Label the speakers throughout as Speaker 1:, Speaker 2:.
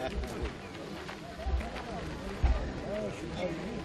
Speaker 1: Thank you.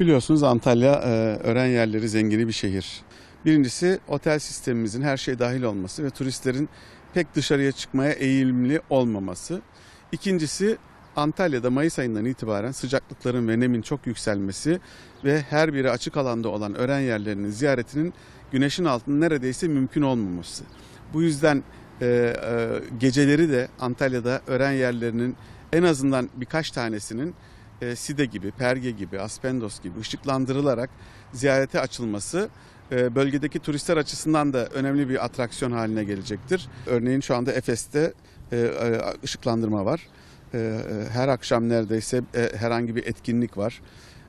Speaker 1: Biliyorsunuz Antalya e, öğren yerleri zengini bir şehir. Birincisi otel sistemimizin her şey dahil olması ve turistlerin pek dışarıya çıkmaya eğilimli olmaması. İkincisi Antalya'da Mayıs ayından itibaren sıcaklıkların ve nemin çok yükselmesi ve her biri açık alanda olan öğren yerlerinin ziyaretinin güneşin altında neredeyse mümkün olmaması. Bu yüzden e, e, geceleri de Antalya'da öğren yerlerinin en azından birkaç tanesinin e, Side gibi, Perge gibi, Aspendos gibi ışıklandırılarak ziyarete açılması e, bölgedeki turistler açısından da önemli bir atraksiyon haline gelecektir. Örneğin şu anda Efes'te e, e, ışıklandırma var. Her akşam neredeyse herhangi bir etkinlik var.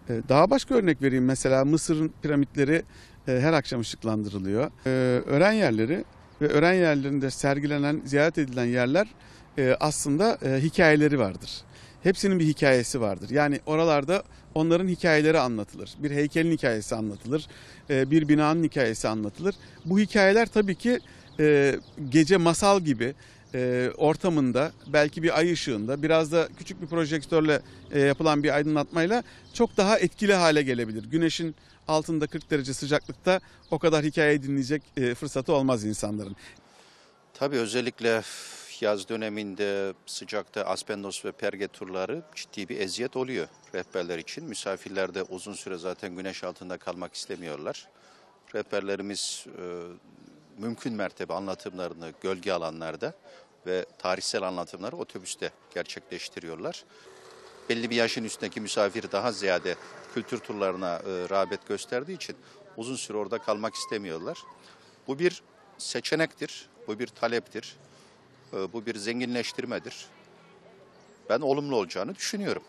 Speaker 1: Daha başka örnek vereyim. Mesela Mısır'ın piramitleri her akşam ışıklandırılıyor. Öğren yerleri ve öğren yerlerinde sergilenen, ziyaret edilen yerler aslında hikayeleri vardır. Hepsinin bir hikayesi vardır. Yani oralarda onların hikayeleri anlatılır. Bir heykelin hikayesi anlatılır. e, Bir binanın hikayesi anlatılır. Bu hikayeler tabii ki e, gece masal gibi e, ortamında belki bir ay ışığında biraz da küçük bir projektörle e, yapılan bir aydınlatmayla çok daha etkili hale gelebilir. Güneşin altında 40 derece sıcaklıkta o kadar hikaye dinleyecek fırsatı olmaz insanların.
Speaker 2: Tabii özellikle yaz döneminde sıcakta Aspendos ve Perge turları ciddi bir eziyet oluyor rehberler için. Misafirler de uzun süre zaten güneş altında kalmak istemiyorlar. Rehberlerimiz e, mümkün mertebe anlatımlarını gölge alanlarda ve tarihsel anlatımları otobüste gerçekleştiriyorlar. Belli bir yaşın üstündeki misafir daha ziyade kültür turlarına e, rağbet gösterdiği için uzun süre orada kalmak istemiyorlar. Bu bir seçenektir, bu bir taleptir, bu bir zenginleştirmedir. Ben olumlu olacağını düşünüyorum.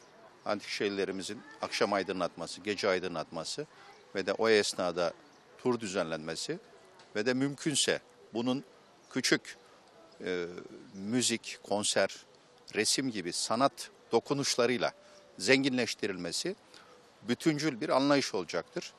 Speaker 2: Antik şehirlerimizin akşam aydınlatması, gece aydınlatması ve de o esnada tur düzenlenmesi ve de mümkünse bunun küçük e, müzik, konser, resim gibi sanat dokunuşlarıyla zenginleştirilmesi bütüncül bir anlayış olacaktır.